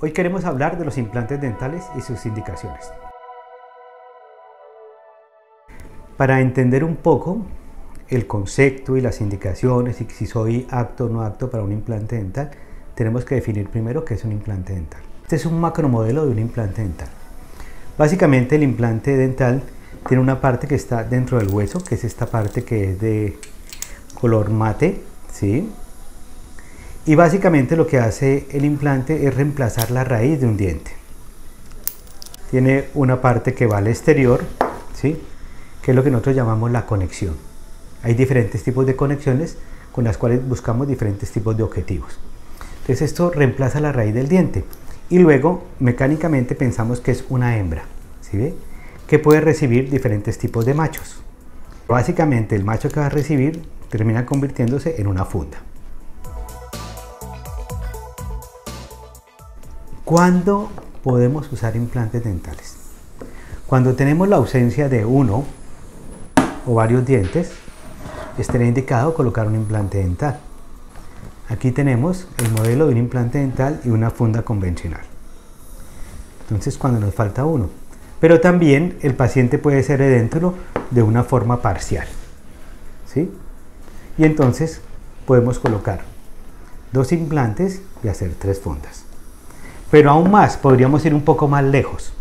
Hoy queremos hablar de los implantes dentales y sus indicaciones. Para entender un poco el concepto y las indicaciones y si soy apto o no apto para un implante dental, tenemos que definir primero qué es un implante dental. Este es un macromodelo de un implante dental. Básicamente el implante dental tiene una parte que está dentro del hueso, que es esta parte que es de color mate, ¿sí? Y básicamente lo que hace el implante es reemplazar la raíz de un diente. Tiene una parte que va al exterior, ¿sí? que es lo que nosotros llamamos la conexión. Hay diferentes tipos de conexiones con las cuales buscamos diferentes tipos de objetivos. Entonces esto reemplaza la raíz del diente y luego mecánicamente pensamos que es una hembra, ¿sí ve? que puede recibir diferentes tipos de machos. Básicamente el macho que va a recibir termina convirtiéndose en una funda. ¿Cuándo podemos usar implantes dentales? Cuando tenemos la ausencia de uno o varios dientes, estaría indicado colocar un implante dental. Aquí tenemos el modelo de un implante dental y una funda convencional. Entonces, cuando nos falta uno. Pero también el paciente puede ser edéntulo de una forma parcial. ¿sí? Y entonces podemos colocar dos implantes y hacer tres fundas. Pero aún más, podríamos ir un poco más lejos.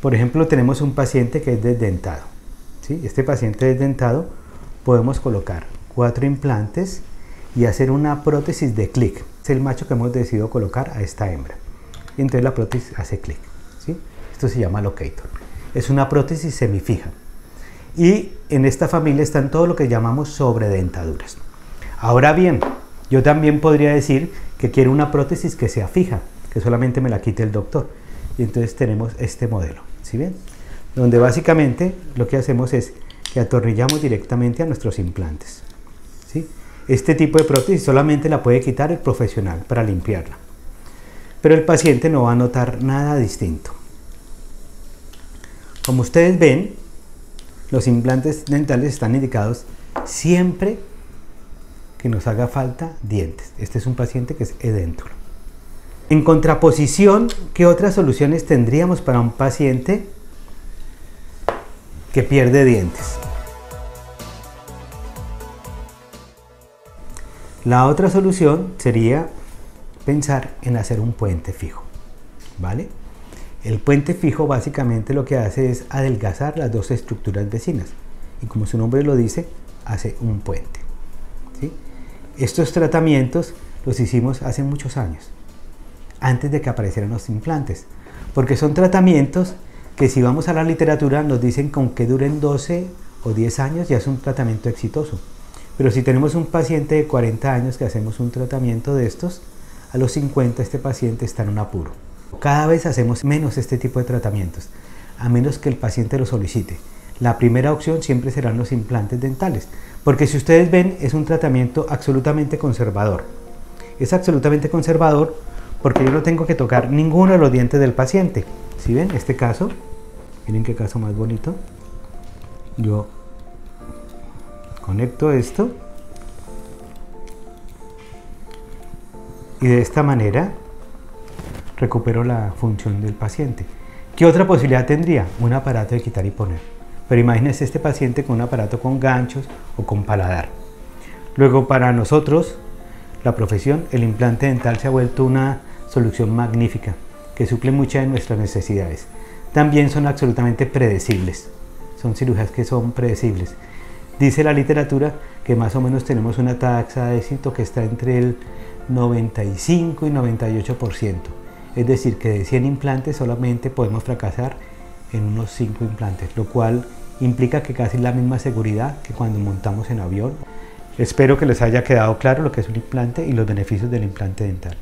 Por ejemplo, tenemos un paciente que es desdentado. ¿sí? Este paciente desdentado podemos colocar cuatro implantes y hacer una prótesis de clic. Es el macho que hemos decidido colocar a esta hembra. Y entonces la prótesis hace clic. ¿sí? Esto se llama locator. Es una prótesis semifija. Y en esta familia están todo lo que llamamos sobredentaduras. Ahora bien, yo también podría decir que quiero una prótesis que sea fija que solamente me la quite el doctor. Y entonces tenemos este modelo, ¿sí bien? Donde básicamente lo que hacemos es que atornillamos directamente a nuestros implantes. ¿sí? Este tipo de prótesis solamente la puede quitar el profesional para limpiarla. Pero el paciente no va a notar nada distinto. Como ustedes ven, los implantes dentales están indicados siempre que nos haga falta dientes. Este es un paciente que es edéntulo. En contraposición, ¿qué otras soluciones tendríamos para un paciente que pierde dientes? La otra solución sería pensar en hacer un puente fijo, ¿vale? El puente fijo básicamente lo que hace es adelgazar las dos estructuras vecinas y como su nombre lo dice, hace un puente. Estos tratamientos los hicimos hace muchos años antes de que aparecieran los implantes, porque son tratamientos que si vamos a la literatura nos dicen que aunque duren 12 o 10 años ya es un tratamiento exitoso. Pero si tenemos un paciente de 40 años que hacemos un tratamiento de estos, a los 50 este paciente está en un apuro. Cada vez hacemos menos este tipo de tratamientos, a menos que el paciente lo solicite. La primera opción siempre serán los implantes dentales, porque si ustedes ven es un tratamiento absolutamente conservador. Es absolutamente conservador porque yo no tengo que tocar ninguno de los dientes del paciente. Si ven este caso, miren qué caso más bonito. Yo conecto esto y de esta manera recupero la función del paciente. ¿Qué otra posibilidad tendría? Un aparato de quitar y poner. Pero imagínense este paciente con un aparato con ganchos o con paladar. Luego para nosotros, la profesión, el implante dental se ha vuelto una solución magnífica que suple muchas de nuestras necesidades. También son absolutamente predecibles, son cirugías que son predecibles. Dice la literatura que más o menos tenemos una tasa de éxito que está entre el 95 y 98%. Es decir, que de 100 implantes solamente podemos fracasar en unos 5 implantes, lo cual implica que casi la misma seguridad que cuando montamos en avión. Espero que les haya quedado claro lo que es un implante y los beneficios del implante dental.